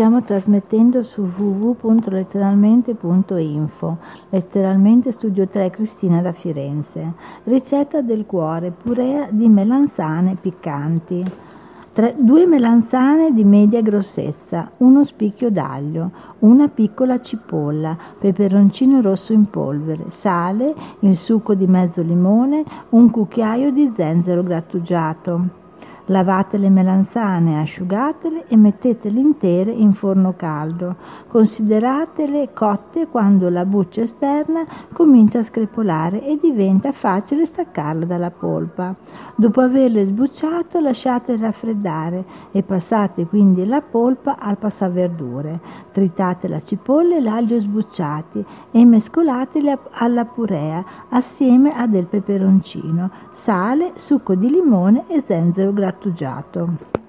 Stiamo trasmettendo su www.letteralmente.info, letteralmente Studio 3 Cristina da Firenze. Ricetta del cuore, purea di melanzane piccanti. Tre, due melanzane di media grossezza, uno spicchio d'aglio, una piccola cipolla, peperoncino rosso in polvere, sale, il succo di mezzo limone, un cucchiaio di zenzero grattugiato. Lavate le melanzane, asciugatele e mettetele intere in forno caldo. Consideratele cotte quando la buccia esterna comincia a screpolare e diventa facile staccarla dalla polpa. Dopo averle sbucciato lasciate raffreddare e passate quindi la polpa al passaverdure. Tritate la cipolla e l'aglio sbucciati e mescolateli alla purea assieme a del peperoncino, sale, succo di limone e zenzero grattugiato.